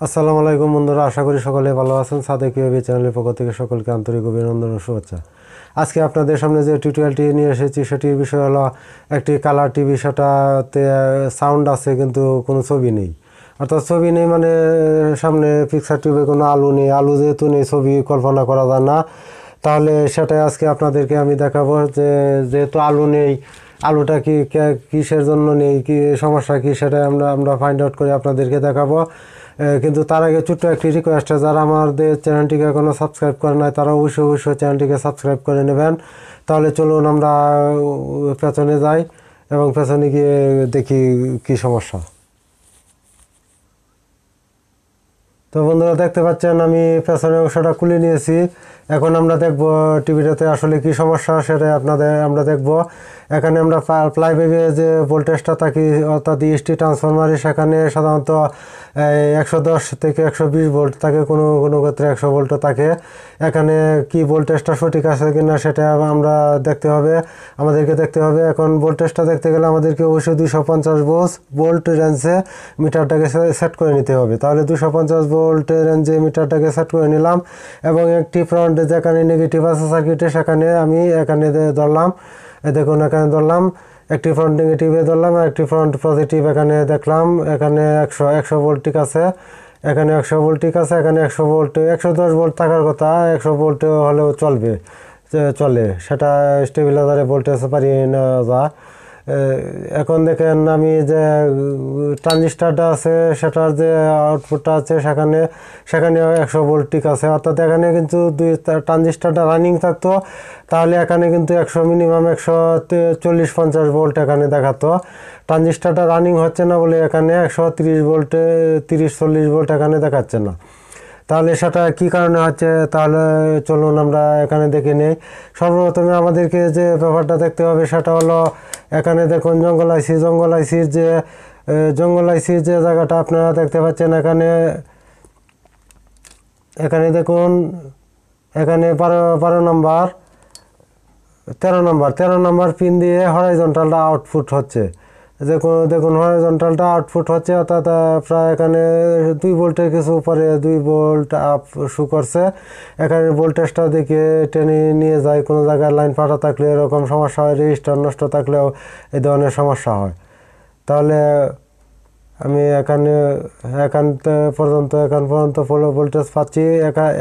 আসসালামু আলাইকুম বন্ধুরা, আশা করি সকলে ভালো আছেন। সাদেক ইউবি চ্যানেলের পক্ষ থেকে সকলকে আন্তরিক অভিনন্দন ও শুভেচ্ছা। আজকে আপনাদের সামনে যে টিউটোরিয়ালটি নিয়ে এসেছি, সেটির বিষয় হলো একটি কালার টিভি সেটাতে সাউন্ড আছে কিন্তু কোনো ছবি নেই। অর্থাৎ ছবি নেই মানে সামনে পিকচার টিউবে কোনো আলু নেই। আলু যেহেতু নেই, ছবি কল্পনা করা যায় না। তাহলে সেটাই আজকে আপনাদেরকে আমি দেখাবো যে, যেহেতু আলু নেই, আলুটা কি কিসের জন্য নেই, কি সমস্যা কি, সেটাই আমরা আমরা ফাইন্ড আউট করে আপনাদেরকে দেখাবো। কিন্তু তার আগে ছোট্ট একটি রিকোয়েস্ট যারা আমাদের চ্যানেলটিকে এখনও সাবস্ক্রাইব করে নাই, তারা অবশ্যই অবশ্যই চ্যানেলটিকে সাবস্ক্রাইব করে নেবেন। তাহলে চলুন আমরা পেছনে যাই এবং পেছনে গিয়ে দেখি কি সমস্যা। তো বন্ধুরা, দেখতে পাচ্ছেন আমি পেছনে অংশটা খুলে নিয়েছি। এখন আমরা দেখব টিভিটাতে আসলে কি সমস্যা সেটা আপনাদের আমরা দেখব। এখানে আমরা প্লাইবেগে যে ভোল্টেজটা থাকি অর্থাৎ ইএসটি ট্রান্সফরমারে সেখানে সাধারণত একশো দশ থেকে একশো বিশ ভোল্ট থাকে, কোনো কোনো ক্ষেত্রে একশো ভোল্টও থাকে। এখানে কি ভোল্টেজটা সঠিক আছে কি না সেটা আমরা দেখতে হবে, আমাদেরকে দেখতে হবে। এখন ভোল্টেজটা দেখতে গেলে আমাদেরকে অবশ্যই দুশো পঞ্চাশ ভোল্ট রেঞ্জে মিটারটাকে সেট করে নিতে হবে। তাহলে দুশো পঞ্চাশ ভোল্ট রেঞ্জে মিটারটাকে সেট করে নিলাম এবং একটি ফ্রন্ট যেখানে নেগেটিভ আছে সার্কিটে সেখানে আমি এখানে ধরলাম। দেখুন এখানে ধরলাম একটি ফ্রন্ট নেগেটিভে ধরলাম আর একটি ফ্রন্ট পজিটিভ এখানে দেখলাম। এখানে একশো একশো ভোল্ট ঠিক আছে। এখানে একশো ভোল্ট ঠিক আছে এখানে একশো ভোল্ট একশো দশ ভোল্ট থাকার কথা একশো ভোল্ট হলেও চলবে চলে। সেটা স্টেবিলাইজারে ভোল্টেজ পারিয়ে না এ, এখন দেখেন আমি যে, ট্রানজিস্টারটা আছে, সেটার যে আউটপুটটা আছে, সেখানে সেখানে একশো ভোল্ট ঠিক আছে। অর্থাৎ এখানে কিন্তু দুই, ট্রানজিস্টারটা রানিং থাকতো, তাহলে এখানে কিন্তু একশো মিনিমাম একশো চল্লিশ পঞ্চাশ ভোল্ট এখানে দেখাতো। ট্রানজিস্টারটা রানিং হচ্ছে না বলে এখানে একশো তিরিশ ভোল্টে তিরিশ চল্লিশ ভোল্ট এখানে দেখাচ্ছে না। তাহলে সেটা কি কারণে হচ্ছে? তাহলে চলুন আমরা এখানে দেখে নেই। সর্বপ্রথমে আমাদেরকে যে ব্যাপারটা দেখতে হবে সেটা হলো এখানে দেখুন জঙ্গল আইসি, জঙ্গল আইসির যে জঙ্গল আইসির যে জায়গাটা আপনারা দেখতে পাচ্ছেন এখানে। এখানে দেখুন, এখানে বারো বারো নম্বর, তেরো নম্বর তেরো নম্বর পিন দিয়ে হরাইজন্টালটা আউটপুট হচ্ছে। দেখুন দেখুন হরাইজন্টালটা আউটপুট হচ্ছে, অর্থাৎ প্রায় এখানে দুই ভোল্টের কিছু উপরে দুই ভোল্ট আপ শু করছে। এখানে ভোল্টেজটা দিকে টেনে নিয়ে যায়, কোনো জায়গায় লাইন ফাটা থাকলে এরকম সমস্যা হয় রেজিস্টার নষ্ট থাকলেও এই ধরনের সমস্যা হয়। তাহলে আমি এখানে, এখান পর্যন্ত এখান পর্যন্ত ভোল্টেজ পাচ্ছি।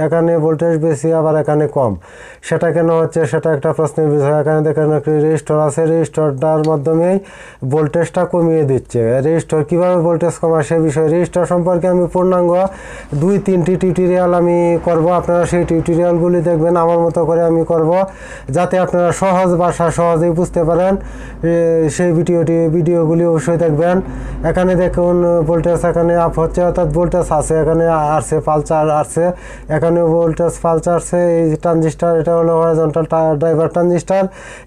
এখানে ভোল্টেজ বেশি, আবার এখানে কম। সেটা কেন হচ্ছে? সেটা একটা প্রশ্নের বিষয়। এখানে দেখেন একটি রেজিস্টার আছে। রেজিস্টরটার মাধ্যমেই ভোল্টেজটা কমিয়ে দিচ্ছে। রেজিস্টর কীভাবে ভোল্টেজ কমায় সে বিষয়ে রেজিস্টার সম্পর্কে আমি পূর্ণাঙ্গ দুই, তিনটি টিউটোরিয়াল আমি করব। আপনারা সেই টিউটোরিয়ালগুলি দেখবেন। আমার মতো করে আমি করব, যাতে আপনারা সহজ ভাষা সহজেই বুঝতে পারেন। সেই ভিডিওটি, ভিডিওগুলি অবশ্যই দেখবেন। এখানে দেখুন ভোল্টেজ এখানে আপ হচ্ছে, অর্থাৎ ভোল্টেজ আছে, এখানে আসছে পালচার আসছে, এখানে ভোল্টেজ পালচার আসছে এই ট্রানজিস্টার এটা হলো হরাইজন্টাল ড্রাইভার ট্রানজিস্টার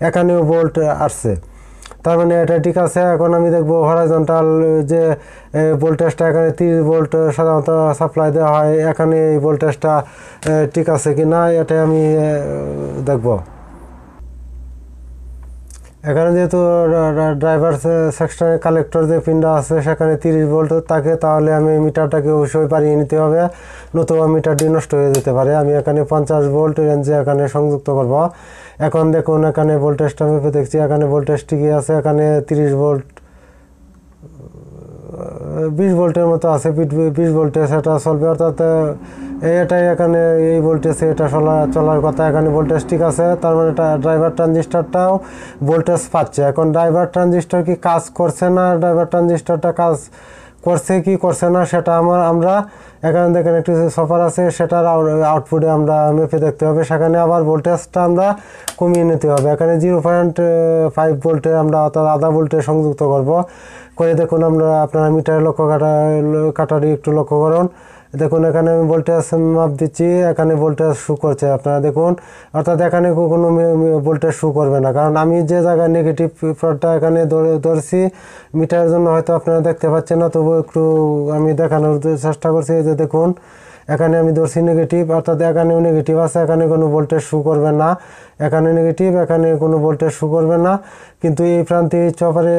এখানেও ভোল্ট আসছে। তার মানে এটা ঠিক আছে, এখন আমি দেখব হরাইজন্টাল যে ভোল্টেজটা এখানে তিরিশ ভোল্ট সাধারণত সাপ্লাই দেওয়া হয়, এখানে এই ভোল্টেজটা ঠিক আছে কি না এটা আমি দেখব। এখানে যেহেতু ড্রাইভার সেকশনের কালেক্টর যে পিনটা আছে, সেখানে তিরিশ ভোল্ট থাকে, তাহলে আমি মিটারটাকে অবশ্যই পারিয়ে নিতে হবে। নতুবা মিটারটি নষ্ট হয়ে যেতে পারে। আমি এখানে পঞ্চাশ ভোল্ট রেঞ্জে এখানে সংযুক্ত করব। এখন দেখুন, এখানে ভোল্টেজটা মেপে দেখছি। এখানে ভোল্টেজ ঠিকই আছে। এখানে তিরিশ ভোল্ট বিশ ভোল্টের মতো আছে। বিশ ভোল্টেজ সেটা চলবে। অর্থাৎ এটাই এখানে এই ভোল্টেজে, এটা চলা, চলার কথা। এখানে ভোল্টেজ ঠিক আছে তার মানে ড্রাইভার ট্রানজিস্টারটাও ভোল্টেজ পাচ্ছে। এখন ড্রাইভার ট্রানজিস্টার কি কাজ করছে না? ড্রাইভার ট্রানজিস্টারটা কাজ করছে কি করছে না, সেটা আমার, আমরা এখানে দেখেন একটি সফার আছে, সেটার আউটপুটে আমরা মেপে দেখতে হবে। সেখানে আবার ভোল্টেজটা আমরা কমিয়ে নিতে হবে। এখানে জিরো পয়েন্ট ফাইভ ভোল্টে আমরা অর্থাৎ আধা ভোল্টে সংযুক্ত করব। করে দেখুন আমরা আপনারা মিটার লক্ষ্য কাটা, কাটারি একটু লক্ষ্য করুন। দেখুন, এখানে আমি ভোল্টেজ মাপ দিচ্ছি, এখানে ভোল্টেজ শু করছে। আপনারা দেখুন, অর্থাৎ এখানে কোনো ভোল্টেজ শু করবে না। কারণ আমি যে জায়গায় নেগেটিভ প্লটটা এখানে ধরছি, মিটারের জন্য হয়তো আপনারা দেখতে পাচ্ছেন না তবু একটু আমি দেখানোর চেষ্টা করছি যে দেখুন, এখানে আমি ধরছি নেগেটিভ অর্থাৎ এখানেও নেগেটিভ আছে, এখানে কোনো ভোল্টেজ শু করবে না। এখানে নেগেটিভ এখানে কোনো ভোল্টেজ শু করবে না। কিন্তু এই প্রান্তে চপারে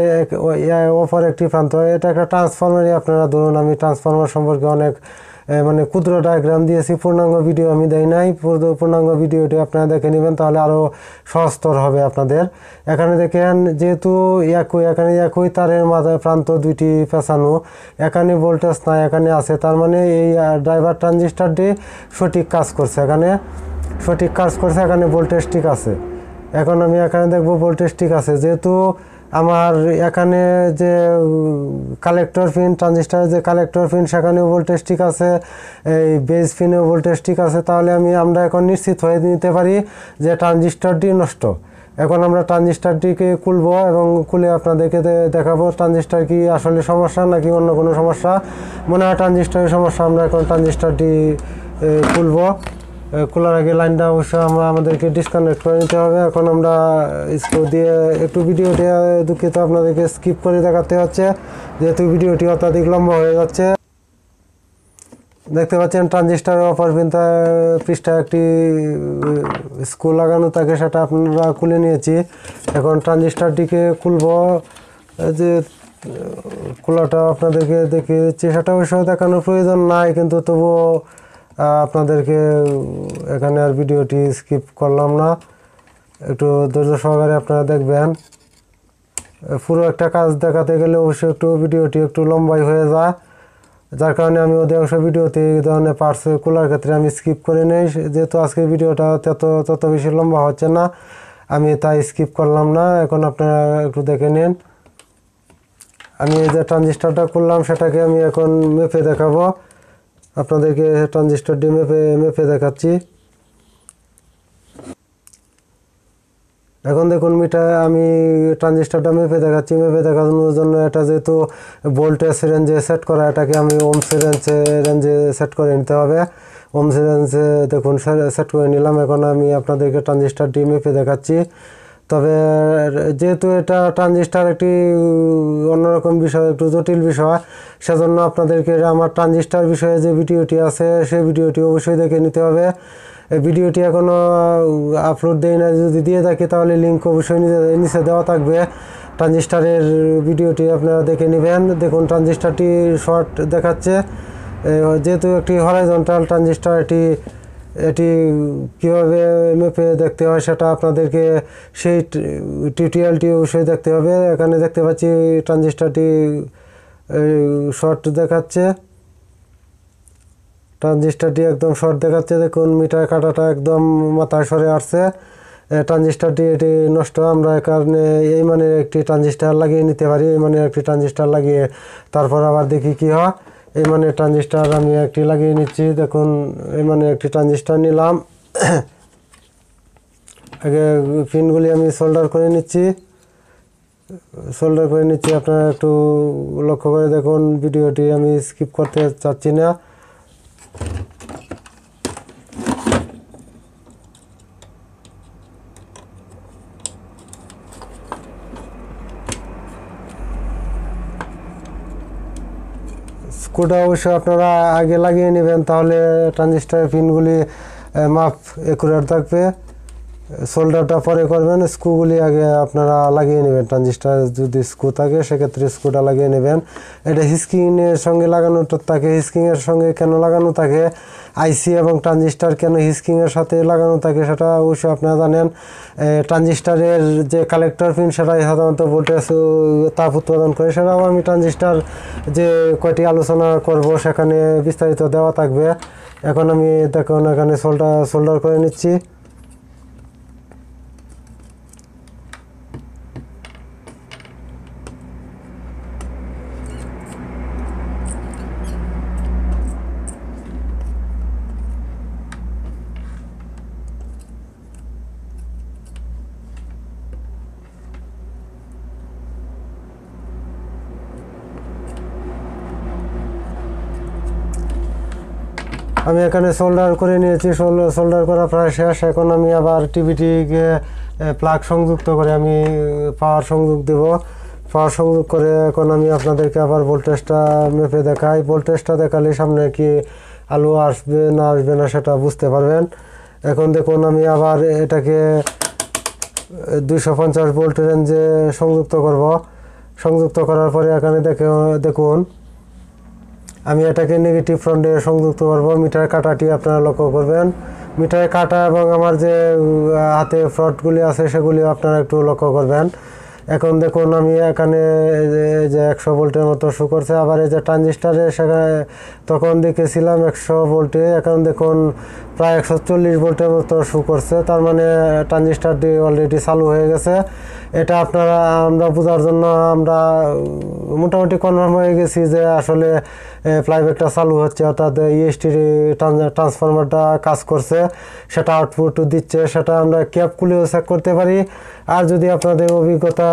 অপর একটি প্রান্ত। এটা একটা ট্রান্সফরমারই আপনারা ধরুন, আমি ট্রান্সফরমার সম্পর্কে অনেক মানে ক্ষুদ্র ডায়াগ্রাম দিয়েছি, পূর্ণাঙ্গ ভিডিও আমি দেই নাই। পূর্ণাঙ্গ ভিডিওটি আপনারা দেখে নেবেন, তাহলে আরও সহস্তর হবে আপনাদের। এখানে দেখেন, যেহেতু একই, এখানে একই তারের মাথায় প্রান্ত দুইটি পেঁচানো এখানে ভোল্টেজ নাই, এখানে আছে, তার মানে এই ড্রাইভার ট্রানজিস্টারটি সঠিক কাজ করছে এখানে। সঠিক কাজ করছে, এখানে ভোল্টেজ ঠিক আছে। এখন আমি এখানে দেখব ভোল্টেজ ঠিক আছে, যেহেতু আমার এখানে যে কালেক্টর পিন ট্রানজিস্টারের যে কালেক্টর পিন সেখানেও ভোল্টেজ ঠিক আছে, এই বেস পিনেও ভোল্টেজ ঠিক আছে, তাহলে আমি, আমরা এখন নিশ্চিত হয়ে নিতে পারি যে ট্রানজিস্টারটি নষ্ট। এখন আমরা ট্রানজিস্টারটিকে খুলবো এবং খুলে আপনাদেরকে দেখাবো ট্রানজিস্টার কি আসলে সমস্যা নাকি অন্য কোনো সমস্যা। মনে হয় ট্রানজিস্টারের সমস্যা, আমরা এখন ট্রানজিস্টারটি খুলবো। খোলার আগে লাইনটা অবশ্যই আমরা আমাদেরকে ডিসকানেক্ট করে নিতে হবে। এখন আমরা স্ক্রু দিয়ে একটু ভিডিও দিয়ে দুঃখিত, আপনাদেরকে স্কিপ করে দেখাতে হচ্ছে। যেহেতু ভিডিওটি অত্যাধিক লম্বা হয়ে যাচ্ছে। দেখতে পাচ্ছেন ট্রানজিস্টারের অপর পিন্তা পৃষ্ঠায় একটি স্ক্রু লাগানো থাকে সেটা আপনারা খুলে নিয়েছি। এখন ট্রানজিস্টারটিকে খুলবো। যে খোলাটা আপনাদেরকে দেখে দিচ্ছি সেটা অবশ্য দেখানোর প্রয়োজন নাই, কিন্তু তবুও আপনাদেরকে এখানে আর ভিডিওটি স্কিপ করলাম না। একটু ধৈর্য সহকারে আপনারা দেখবেন। পুরো একটা কাজ দেখাতে গেলে অবশ্যই একটু ভিডিওটি একটু লম্বাই হয়ে যায়। যার কারণে আমি অধিকাংশ ভিডিওতে এই ধরনের পার্টস খোলার ক্ষেত্রে আমি স্কিপ করে নেই। যেহেতু আজকের ভিডিওটা তত তত বেশি লম্বা হচ্ছে না, আমি তাই স্কিপ করলাম না। এখন আপনারা একটু দেখে নিন। আমি যে ট্রানজিস্টারটা করলাম সেটাকে আমি এখন মেপে দেখাবো। আপনাদেরকে ট্রানজিস্টারটি মেপে মেপে দেখাচ্ছি। এখন দেখুন মিটার, আমি ট্রানজিস্টারটা মেপে দেখাচ্ছি। মেপে দেখানোর জন্য এটা যেহেতু ভোল্টেজ রেঞ্জে সেট করা, এটাকে আমি ওমস রেঞ্জে রেঞ্জে সেট করে নিতে হবে। ওমস রেঞ্জে দেখুন সেট করে নিলাম। এখন আমি আপনাদেরকে ট্রানজিস্টারটি মেপে দেখাচ্ছি। তবে যেহেতু এটা ট্রানজিস্টার একটি অন্যরকম বিষয়, একটু জটিল বিষয়, সেজন্য আপনাদেরকে আমার ট্রানজিস্টার বিষয়ে যে ভিডিওটি আছে, সেই ভিডিওটি অবশ্যই দেখে নিতে হবে। এই ভিডিওটি এখনও আপলোড দেই না যদি দিয়ে থাকি তাহলে লিঙ্ক অবশ্যই নিচে দেওয়া থাকবে। ট্রানজিস্টারের ভিডিওটি আপনারা দেখে নেবেন। দেখুন, ট্রানজিস্টারটি শর্ট দেখাচ্ছে। যেহেতু একটি হরাইজন্টাল ট্রানজিস্টার, এটি এটি কীভাবে মেপে দেখতে হয় সেটা আপনাদেরকে সেই টিউটোরিয়ালটি অবশ্যই দেখতে হবে। এখানে দেখতে পাচ্ছি ট্রানজিস্টারটি শর্ট দেখাচ্ছে। ট্রানজিস্টারটি একদম শর্ট দেখাচ্ছে। দেখুন, মিটার কাটাটা একদম মাথায় সরে আসছে। ট্রানজিস্টারটি এটি নষ্ট। আমরা কারণে এই মানের একটি ট্রানজিস্টার লাগিয়ে নিতে পারি। এই মানের একটি ট্রানজিস্টার লাগিয়ে তারপর আবার দেখি কি হয়। এই মানে ট্রানজিস্টার আমি একটি লাগিয়ে নিচ্ছি, দেখুন, এই মানে একটি ট্রানজিস্টার নিলাম। আগে পিনগুলি আমি সোল্ডার করে নিচ্ছি। সোল্ডার করে নিচ্ছি, আপনারা একটু লক্ষ্য করে দেখুন, ভিডিওটি আমি স্কিপ করতে চাচ্ছি না। স্ক্রুটা অবশ্যই আপনারা আগে লাগিয়ে নেবেন তাহলে ট্রানজিস্টারের পিনগুলি মাপ একুরেট থাকবে। সোল্ডারটা পরে করবেন স্ক্রুগুলি আগে আপনারা লাগিয়ে নেবেন। ট্রানজিস্টার যদি স্ক্রু থাকে, সেক্ষেত্রে স্ক্রুটা লাগিয়ে নেবেন। এটা হিস্কিংয়ের সঙ্গে লাগানো থাকে, হিস্কিংয়ের সঙ্গে কেন লাগানো থাকে আইসি এবং ট্রানজিস্টার কেন হিস্কিংয়ের সাথে লাগানো থাকে সেটা অবশ্যই আপনারা জানেন। ট্রানজিস্টারের যে কালেক্টর পিন সেটাই সাধারণত ভোল্টেজ তাপ উৎপাদন করে। সেটাও আমি ট্রানজিস্টার যে কয়টি আলোচনা করব, সেখানে বিস্তারিত দেওয়া থাকবে। এখন আমি দেখুন, এখানে সোল্ডার সোল্ডার করে নিচ্ছি। আমি এখানে সোল্ডার করে নিয়েছি সোল্ডার করা প্রায় শেষ। এখন আমি আবার টিভিটিকে প্লাগ সংযুক্ত করে আমি পাওয়ার সংযোগ দেব। পাওয়ার সংযোগ করে এখন আমি আপনাদেরকে আবার ভোল্টেজটা মেপে দেখাই। ভোল্টেজটা দেখালে সামনে কি আলু আসবে, না আসবে না সেটা বুঝতে পারবেন। এখন দেখুন আমি আবার এটাকে দুইশো পঞ্চাশ ভোল্ট রেঞ্জে সংযুক্ত করব। সংযুক্ত করার পরে এখানে দেখে, দেখুন আমি এটাকে নেগেটিভ ফ্রন্টে সংযুক্ত করব। মিটার কাটাটি আপনারা লক্ষ্য করবেন। মিটারের কাটা এবং আমার যে হাতে ফ্রডগুলি আছে সেগুলিও আপনারা একটু লক্ষ্য করবেন। এখন দেখুন আমি এখানে যে- একশো ভোল্টের মতো শু করছে, আবার এই যে ট্রানজিস্টারে সেখানে তখন দেখেছিলাম একশো ভোল্টে, এখন দেখুন প্রায় একশো চল্লিশ ভোল্টের মতো শু করছে, তার মানে ট্রানজিস্টারটি অলরেডি চালু হয়ে গেছে। এটা আপনারা, আমরা বোঝার জন্য আমরা মোটামুটি কনফার্ম হয়ে গেছি যে আসলে ফ্লাইব্যাকটা চালু হচ্ছে, অর্থাৎ E ইএসটির ট্রান্সফরমারটা কাজ করছে, সেটা আউটপুট দিচ্ছে, সেটা আমরা ক্যাপ খুলেও চেক করতে পারি। আর যদি আপনাদের অভিজ্ঞতা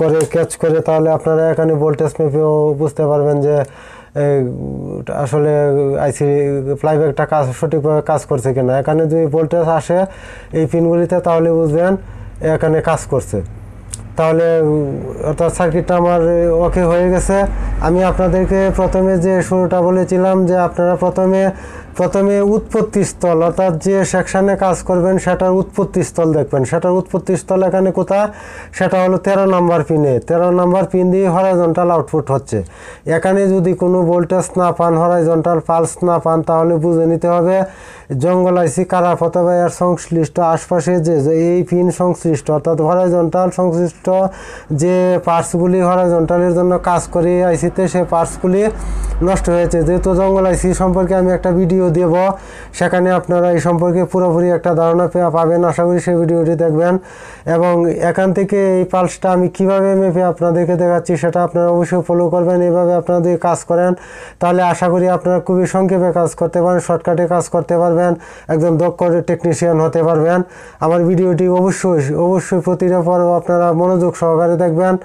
করে ক্যাচ করে, তাহলে আপনারা এখানে ভোল্টেজ মেপেও বুঝতে পারবেন যে আসলে আইসি ফ্লাইব্যাকটা কাজ, সঠিকভাবে কাজ করছে কিনা। এখানে যদি ভোল্টেজ আসে এই পিনগুলিতে, তাহলে বুঝবেন এখানে কাজ করছে। তাহলে অর্থাৎ সার্কিটটা আমার ওকে হয়ে গেছে। আমি আপনাদেরকে প্রথমে যে শুরুটা বলেছিলাম যে, আপনারা প্রথমে প্রথমে উৎপত্তি স্থল, অর্থাৎ যে সেকশানে কাজ করবেন সেটার উৎপত্তি স্থল দেখবেন। সেটার উৎপত্তি স্থল এখানে কোথায়? সেটা হলো তেরো নাম্বার পিনে তেরো নাম্বার পিন দিয়ে হরাইজন্টাল আউটপুট হচ্ছে। এখানে যদি কোনো ভোল্টেজ না পান হরাইজন্টাল পালস না পান, তাহলে বুঝে নিতে হবে জঙ্গল আইসি কারা ফতবা এর সংশ্লিষ্ট আশপাশে যে এই পিন সংশ্লিষ্ট, অর্থাৎ হরাইজন্টাল সংশ্লিষ্ট যে পার্টসগুলি হরাইজন্টালের জন্য কাজ করে আইসিতে সে পার্টসগুলি নষ্ট হয়েছে। যেহেতু জঙ্গল আইসি সম্পর্কে আমি একটা ভিডিও দেব। সেখানে আপনারা এই সম্পর্কে পুরোপুরি একটা ধারণা পে- পাবেন। আশা করি সেই ভিডিওটি দেখবেন। এবং এখান থেকে এই পালসটা আমি কীভাবে মেপে আপনাদেরকে দেখাচ্ছি সেটা আপনারা অবশ্যই ফলো করবেন। এইভাবে আপনাদের কাজ করেন, তাহলে আশা করি আপনারা খুবই সংক্ষেপে কাজ করতে পারেন, শর্টকাটে কাজ করতে পারবেন, একদম দক্ষ টেকনিশিয়ান হতে পারবেন। আমার ভিডিওটি অবশ্যই অবশ্যই প্রতিটা পর্ব আপনারা মনোযোগ সহকারে দেখবেন।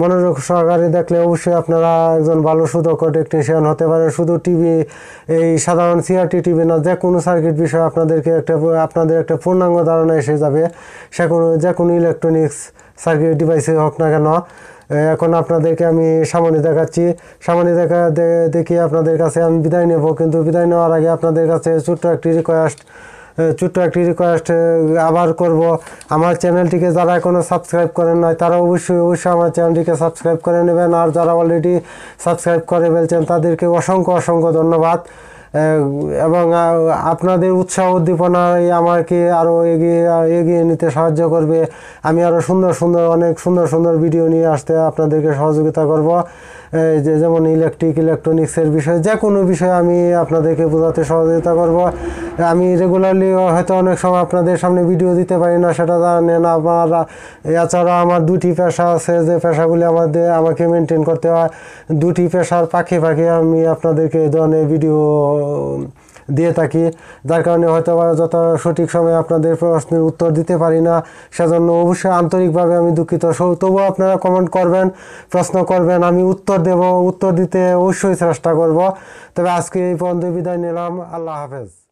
মনোযোগ সহকারে দেখলে অবশ্যই আপনারা একজন ভালো সুদক্ষ টেকনিশিয়ান হতে পারেন। শুধু টিভি এই সাধারণ সিআরটি টিভি না যে কোনো সার্কিট বিষয়ে আপনাদেরকে একটা, আপনাদের একটা পূর্ণাঙ্গ ধারণা এসে যাবে। সে কোনো যে কোনো ইলেকট্রনিক্স সার্কিট ডিভাইসে হোক না কেন এখন আপনাদেরকে আমি সামনে দেখাচ্ছি। সামনে দেখা দেখি আপনাদের কাছে আমি বিদায় নেব। কিন্তু বিদায় নেওয়ার আগে আপনাদের কাছে ছোট্ট একটি রিকোয়েস্ট ছোট্ট একটি রিকোয়েস্ট আবার করব। আমার চ্যানেলটিকে যারা এখনও সাবস্ক্রাইব করেন নাই, তারা অবশ্যই অবশ্যই আমার চ্যানেলটিকে সাবস্ক্রাইব করে নেবেন। আর যারা অলরেডি সাবস্ক্রাইব করে ফেলছেন, তাদেরকে অসংখ্য অসংখ্য ধন্যবাদ। এবং আপনাদের উৎসাহ উদ্দীপনায় আমাকে আরও এগিয়ে এগিয়ে নিতে সাহায্য করবে। আমি আরও সুন্দর সুন্দর, অনেক সুন্দর সুন্দর ভিডিও নিয়ে আসতে আপনাদেরকে সহযোগিতা করব। যে যেমন ইলেকট্রিক ইলেকট্রনিক্সের বিষয়ে, যে কোনো বিষয়ে আমি আপনাদেরকে বোঝাতে সহযোগিতা করব। আমি রেগুলারলি হয়তো অনেক সময় আপনাদের সামনে ভিডিও দিতে পারি না, সেটা জানেন আমার এছাড়া আমার দুটি পেশা আছে, যে পেশাগুলি আমাদের, আমাকে মেনটেন করতে হয়। দুটি পেশার পাখি পাখি আমি আপনাদেরকে এই ধরনের ভিডিও দিয়ে থাকি। যার কারণে হয়তো যত সঠিক সময়ে আপনাদের প্রশ্নের উত্তর দিতে পারি না। সেজন্য অবশ্যই আন্তরিকভাবে আমি দুঃখিত। তবুও আপনারা কমেন্ট করবেন, প্রশ্ন করবেন, আমি উত্তর দেব। উত্তর দিতে অবশ্যই চেষ্টা করব। তবে আজকে এই পর্যন্ত বিদায় নিলাম। আল্লাহ হাফেজ।